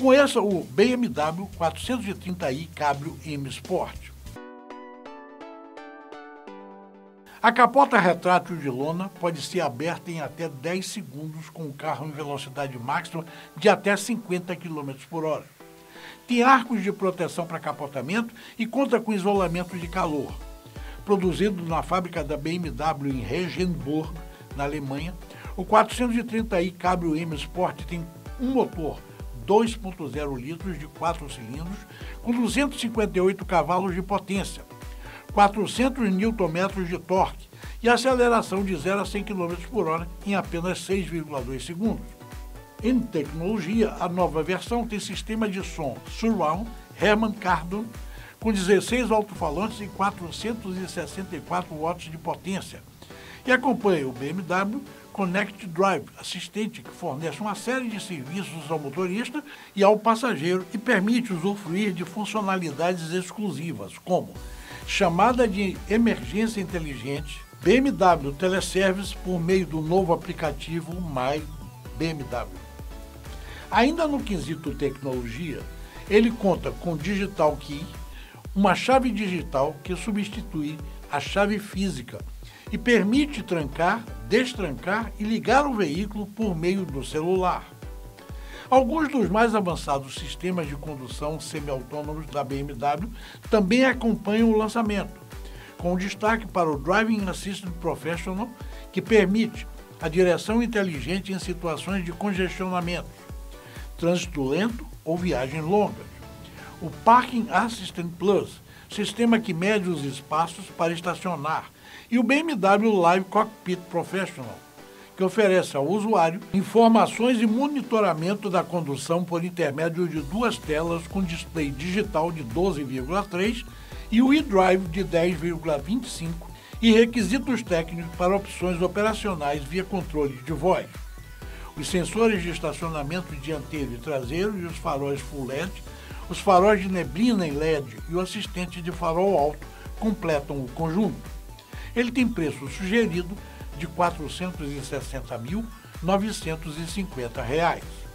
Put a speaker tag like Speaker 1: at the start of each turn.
Speaker 1: Conheça o BMW 430i Cabrio M Sport. A capota retrátil de lona pode ser aberta em até 10 segundos com o carro em velocidade máxima de até 50 km por hora. Tem arcos de proteção para capotamento e conta com isolamento de calor. Produzido na fábrica da BMW em Regenburg, na Alemanha, o 430i Cabrio M Sport tem um motor 2.0 litros de 4 cilindros com 258 cavalos de potência, 400 Nm de torque e aceleração de 0 a 100 km por hora em apenas 6,2 segundos. Em tecnologia, a nova versão tem sistema de som Surround Herman Kardon com 16 alto-falantes e 464 watts de potência e acompanha o BMW Connect Drive, assistente que fornece uma série de serviços ao motorista e ao passageiro e permite usufruir de funcionalidades exclusivas, como chamada de emergência inteligente, BMW Teleservice por meio do novo aplicativo My BMW. Ainda no quesito tecnologia, ele conta com Digital Key, uma chave digital que substitui a chave física e permite trancar, destrancar e ligar o veículo por meio do celular. Alguns dos mais avançados sistemas de condução semi-autônomos da BMW também acompanham o lançamento, com destaque para o Driving Assistant Professional, que permite a direção inteligente em situações de congestionamento, trânsito lento ou viagens longas. O Parking Assistant Plus, sistema que mede os espaços para estacionar e o BMW Live Cockpit Professional, que oferece ao usuário informações e monitoramento da condução por intermédio de duas telas com display digital de 12,3 e o eDrive de 10,25 e requisitos técnicos para opções operacionais via controle de voz. Os sensores de estacionamento dianteiro e traseiro e os faróis Full LED, os faróis de neblina em LED e o assistente de farol alto completam o conjunto. Ele tem preço sugerido de R$ 460.950.